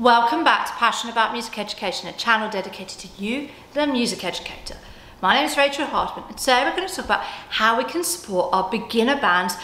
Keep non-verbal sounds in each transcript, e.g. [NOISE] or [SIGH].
Welcome back to Passionate About Music Education, a channel dedicated to you, the music educator. My name is Rachel Hardman and today we're going to talk about how we can support our beginner bands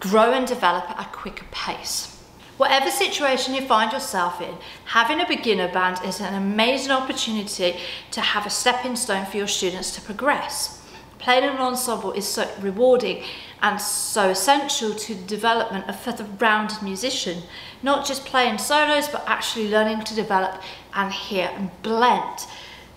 grow and develop at a quicker pace. Whatever situation you find yourself in, having a beginner band is an amazing opportunity to have a stepping stone for your students to progress. Playing in an ensemble is so rewarding and so essential to the development of a rounded musician. Not just playing solos, but actually learning to develop and hear and blend.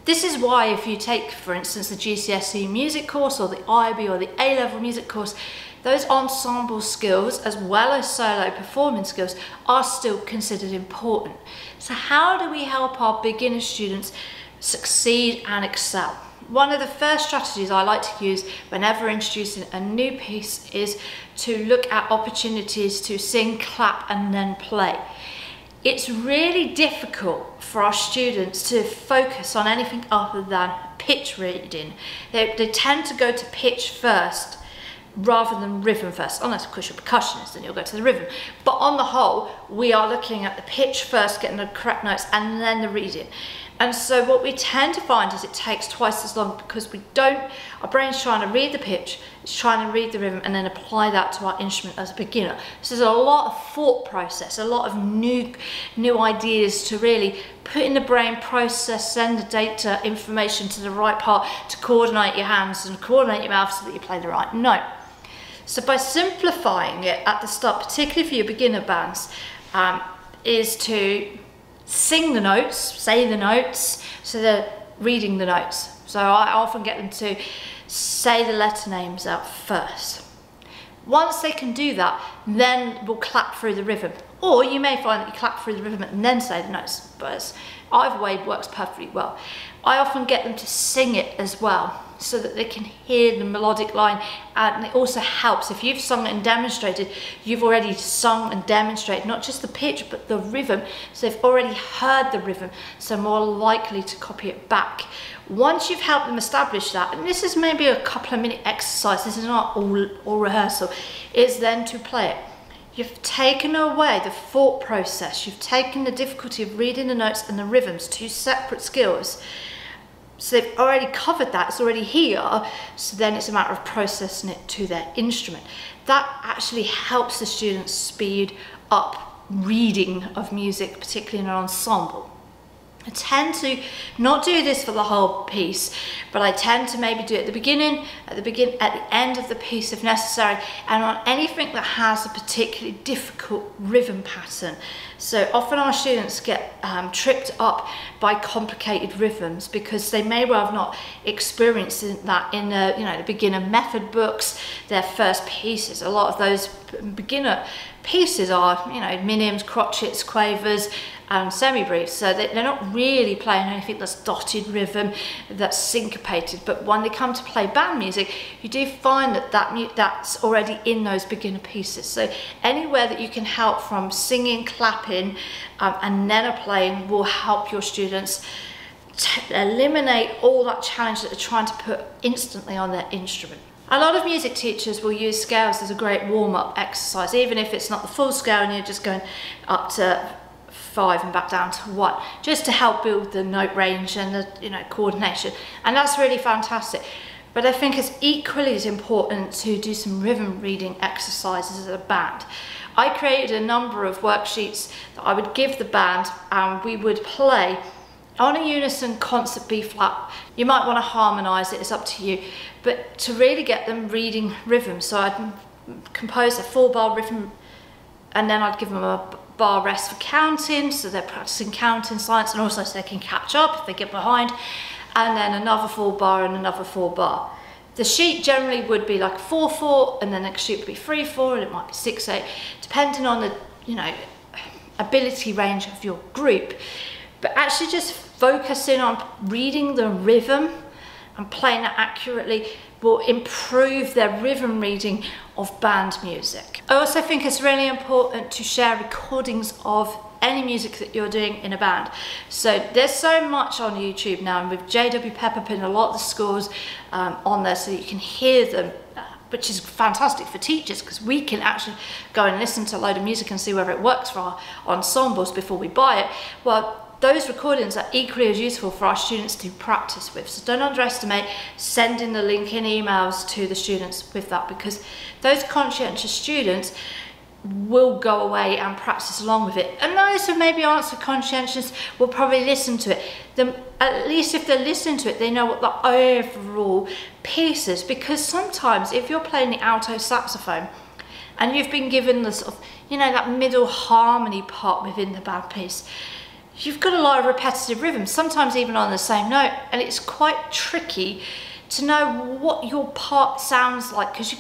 This is why if you take, for instance, the GCSE music course or the IB or the A-level music course, those ensemble skills as well as solo performing skills are still considered important. So how do we help our beginner students succeed and excel? One of the first strategies I like to use whenever introducing a new piece is to look at opportunities to sing, clap and then play. It's really difficult for our students to focus on anything other than pitch reading. They, they tend to go to pitch first rather than rhythm first, unless of course you're a percussionist and you'll go to the rhythm. But on the whole, we are looking at the pitch first, getting the correct notes, and then the reading. And so what we tend to find is it takes twice as long because we don't, our brain's trying to read the pitch, it's trying to read the rhythm and then apply that to our instrument as a beginner. So there's a lot of thought process, a lot of new, new ideas to really put in the brain, process, send the data, information to the right part to coordinate your hands and coordinate your mouth so that you play the right note. So by simplifying it at the start, particularly for your beginner bands, um, is to sing the notes, say the notes, so they're reading the notes. So I often get them to say the letter names out first. Once they can do that, then we'll clap through the rhythm. Or you may find that you clap through the rhythm and then say the notes, but either way works perfectly well. I often get them to sing it as well so that they can hear the melodic line and it also helps if you've sung and demonstrated you've already sung and demonstrated not just the pitch but the rhythm so they've already heard the rhythm so more likely to copy it back once you've helped them establish that and this is maybe a couple of minute exercise this is not all, all rehearsal is then to play it You've taken away the thought process. You've taken the difficulty of reading the notes and the rhythms, two separate skills. So they've already covered that, it's already here. So then it's a matter of processing it to their instrument. That actually helps the students speed up reading of music, particularly in an ensemble. I tend to not do this for the whole piece, but I tend to maybe do it at the beginning, at the begin, at the end of the piece if necessary, and on anything that has a particularly difficult rhythm pattern. So often our students get um, tripped up by complicated rhythms because they may well have not experienced that in the, you know, the beginner method books, their first pieces. A lot of those beginner pieces are, you know, minims, crotchets, quavers, and semibreves. So they're not really playing anything that's dotted rhythm, that's syncopated. But when they come to play band music, you do find that, that that's already in those beginner pieces. So anywhere that you can help from singing, clapping, um, and then playing will help your students eliminate all that challenge that they're trying to put instantly on their instrument. A lot of music teachers will use scales as a great warm-up exercise, even if it's not the full scale and you're just going up to five and back down to one, just to help build the note range and the you know coordination. And that's really fantastic. But I think it's equally as important to do some rhythm reading exercises as a band. I created a number of worksheets that I would give the band and we would play on a unison concert B flat, you might want to harmonise it, it's up to you, but to really get them reading rhythm, so I'd compose a four bar rhythm and then I'd give them a bar rest for counting, so they're practicing counting science and also so they can catch up if they get behind, and then another four bar and another four bar. The sheet generally would be like 4-4 and the next sheet would be 3-4 and it might be 6-8, depending on the, you know, ability range of your group. But actually just focusing on reading the rhythm and playing it accurately will improve their rhythm reading of band music. I also think it's really important to share recordings of any music that you're doing in a band. So there's so much on YouTube now and with JW Pepper putting a lot of the scores um, on there so you can hear them which is fantastic for teachers because we can actually go and listen to a load of music and see whether it works for our ensembles before we buy it. Well, those recordings are equally as useful for our students to practice with. So don't underestimate sending the link in emails to the students with that because those conscientious students will go away and practice along with it. And those who maybe aren't so conscientious will probably listen to it. Then at least if they're listening to it, they know what the overall piece is. Because sometimes if you're playing the alto saxophone and you've been given the sort of, you know, that middle harmony part within the band piece, you've got a lot of repetitive rhythms, sometimes even on the same note, and it's quite tricky to know what your part sounds like because you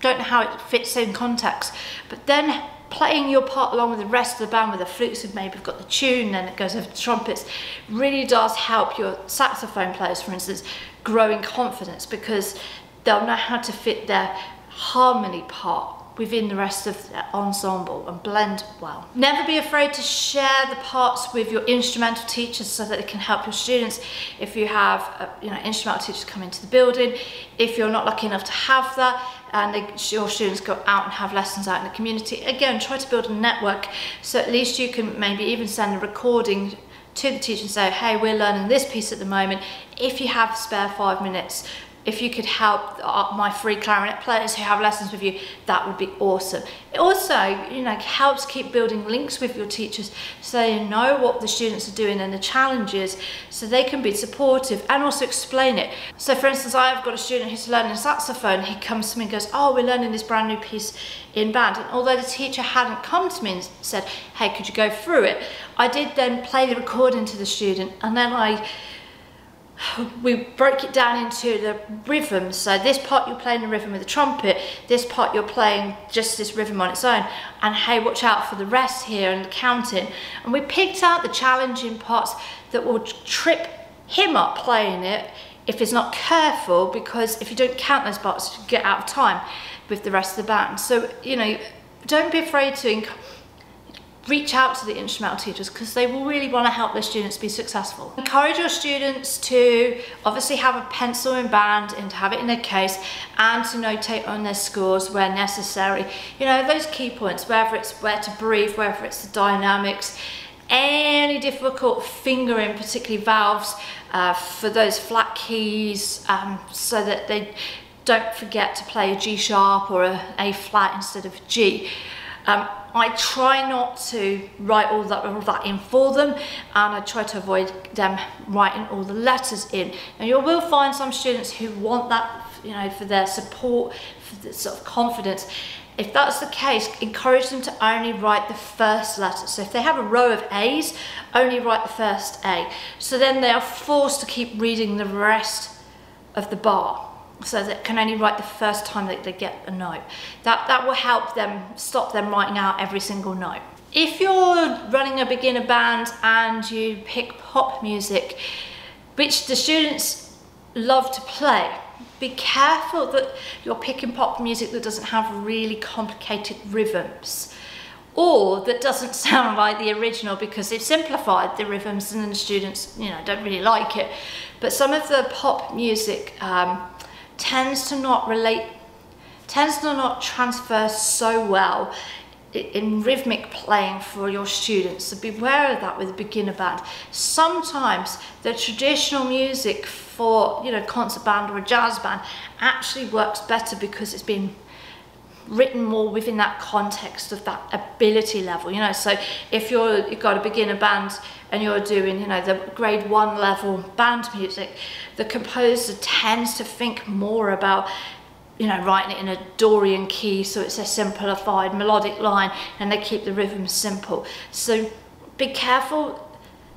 don't know how it fits in context. But then playing your part along with the rest of the band with the flutes who've maybe got the tune then it goes over the trumpets really does help your saxophone players, for instance, grow in confidence because they'll know how to fit their harmony part within the rest of the ensemble and blend well. Never be afraid to share the parts with your instrumental teachers so that they can help your students. If you have uh, you know, instrumental teachers come into the building, if you're not lucky enough to have that, and they, your students go out and have lessons out in the community, again, try to build a network so at least you can maybe even send a recording to the teacher and say, hey, we're learning this piece at the moment. If you have spare five minutes, if you could help uh, my free clarinet players who have lessons with you, that would be awesome. It also, you know, helps keep building links with your teachers so they know what the students are doing and the challenges so they can be supportive and also explain it. So for instance, I've got a student who's learning saxophone. He comes to me and goes, oh, we're learning this brand new piece in band. And although the teacher hadn't come to me and said, hey, could you go through it? I did then play the recording to the student and then I we broke it down into the rhythms. So this part you're playing the rhythm with the trumpet, this part you're playing just this rhythm on its own. And hey, watch out for the rest here and the counting. And we picked out the challenging parts that will trip him up playing it if he's not careful, because if you don't count those parts, you get out of time with the rest of the band. So, you know, don't be afraid to reach out to the instrumental teachers because they will really want to help their students be successful. Encourage your students to obviously have a pencil in band and have it in their case and to notate on their scores where necessary. You know, those key points, whether it's where to breathe, whether it's the dynamics, any difficult fingering, particularly valves, uh, for those flat keys um, so that they don't forget to play a G sharp or a A flat instead of G. Um, I try not to write all that, all that in for them and I try to avoid them writing all the letters in. And you will find some students who want that you know, for their support, for the sort of confidence. If that's the case, encourage them to only write the first letter. So if they have a row of A's, only write the first A. So then they are forced to keep reading the rest of the bar so that can only write the first time that they get a note. That, that will help them stop them writing out every single note. If you're running a beginner band and you pick pop music, which the students love to play, be careful that you're picking pop music that doesn't have really complicated rhythms or that doesn't [LAUGHS] sound like the original because they've simplified the rhythms and the students you know don't really like it but some of the pop music um, tends to not relate, tends to not transfer so well in rhythmic playing for your students. So beware of that with a beginner band. Sometimes the traditional music for you know concert band or a jazz band actually works better because it's been written more within that context of that ability level you know? So if you're you've got a beginner band and you're doing you know the grade one level band music the composer tends to think more about you know writing it in a Dorian key so it's a simplified melodic line and they keep the rhythm simple. So be careful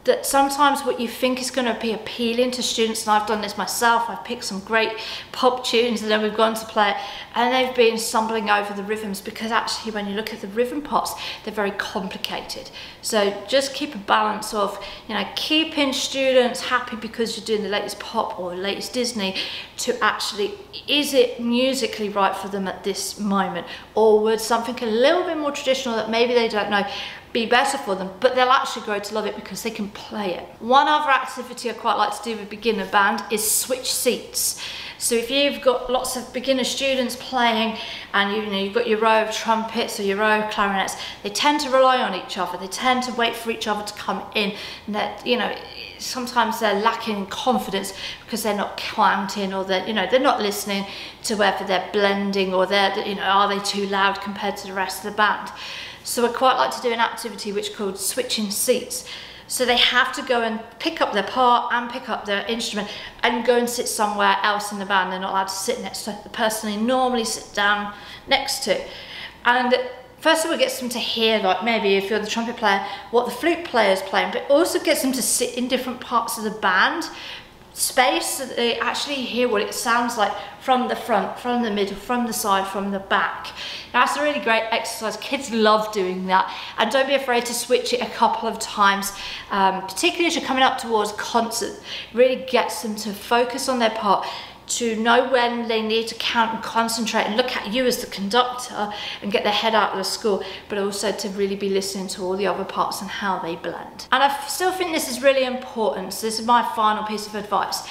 that sometimes what you think is going to be appealing to students, and I've done this myself, I've picked some great pop tunes and then we've gone to play it, and they've been stumbling over the rhythms because actually when you look at the rhythm parts, they're very complicated. So just keep a balance of, you know, keeping students happy because you're doing the latest pop or latest Disney to actually, is it musically right for them at this moment? Or would something a little bit more traditional that maybe they don't know be better for them, but they'll actually grow to love it because they can play it. One other activity I quite like to do with beginner band is switch seats. So if you've got lots of beginner students playing and you, know, you've got your row of trumpets or your row of clarinets, they tend to rely on each other. They tend to wait for each other to come in. And that, you know, sometimes they're lacking confidence because they're not counting or they're, you know, they're not listening to whether they're blending or they're, you know, are they too loud compared to the rest of the band. So I quite like to do an activity which called switching seats. So they have to go and pick up their part and pick up their instrument and go and sit somewhere else in the band. They're not allowed to sit next to the person they normally sit down next to. And first of all, it gets them to hear, like maybe if you're the trumpet player, what the flute player is playing, but also gets them to sit in different parts of the band space that they actually hear what it sounds like from the front, from the middle, from the side, from the back. That's a really great exercise. Kids love doing that. And don't be afraid to switch it a couple of times, um, particularly as you're coming up towards concert. It really gets them to focus on their part to know when they need to count and concentrate and look at you as the conductor and get their head out of the score, but also to really be listening to all the other parts and how they blend. And I still think this is really important. So this is my final piece of advice.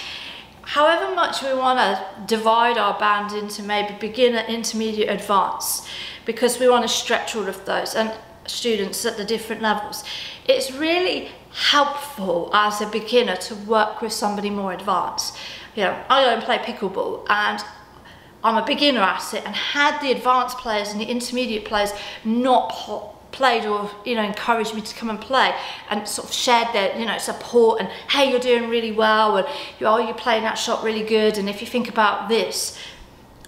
However much we want to divide our band into maybe beginner, intermediate, advanced, because we want to stretch all of those and students at the different levels, it's really helpful as a beginner to work with somebody more advanced you know, I go and play pickleball and I'm a beginner at it and had the advanced players and the intermediate players not played or you know encouraged me to come and play and sort of shared their you know support and hey you're doing really well and you oh you're playing that shot really good and if you think about this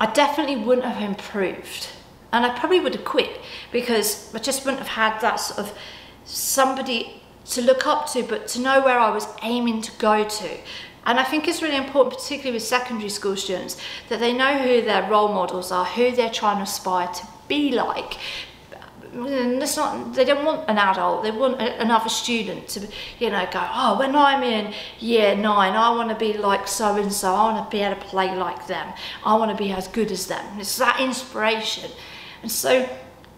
I definitely wouldn't have improved and I probably would have quit because I just wouldn't have had that sort of somebody to look up to but to know where I was aiming to go to and I think it's really important, particularly with secondary school students, that they know who their role models are, who they're trying to aspire to be like. Not, they don't want an adult, they want a, another student to, you know, go, oh, when I'm in year nine, I want to be like so and so, I want to be able to play like them, I want to be as good as them. It's that inspiration. And so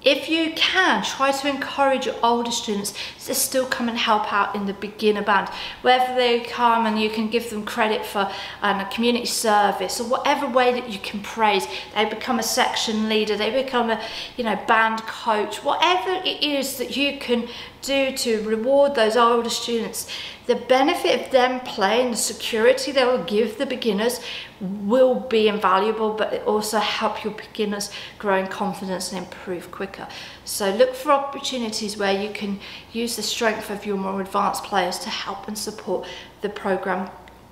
if you can, try to encourage your older students to still come and help out in the beginner band. Whether they come and you can give them credit for um, a community service or whatever way that you can praise. They become a section leader, they become a you know band coach, whatever it is that you can do to reward those older students, the benefit of them playing, the security they will give the beginners will be invaluable, but it also help your beginners grow in confidence and improve quicker. So look for opportunities where you can use the strength of your more advanced players to help and support the program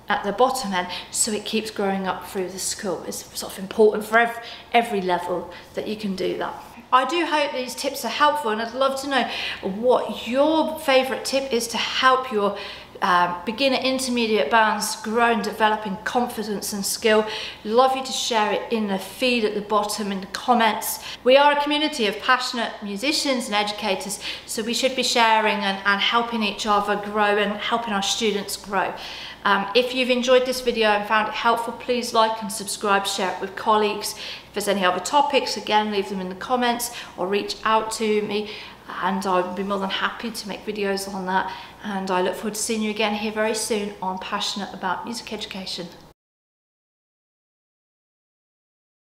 at the bottom end so it keeps growing up through the school. It's sort of important for every, every level that you can do that. I do hope these tips are helpful and I'd love to know what your favourite tip is to help your uh, beginner intermediate bands grow and develop in confidence and skill. Love you to share it in the feed at the bottom in the comments. We are a community of passionate musicians and educators so we should be sharing and, and helping each other grow and helping our students grow. Um, if you've enjoyed this video and found it helpful, please like and subscribe, share it with colleagues. If there's any other topics, again, leave them in the comments or reach out to me and I'll be more than happy to make videos on that. And I look forward to seeing you again here very soon on Passionate About Music Education.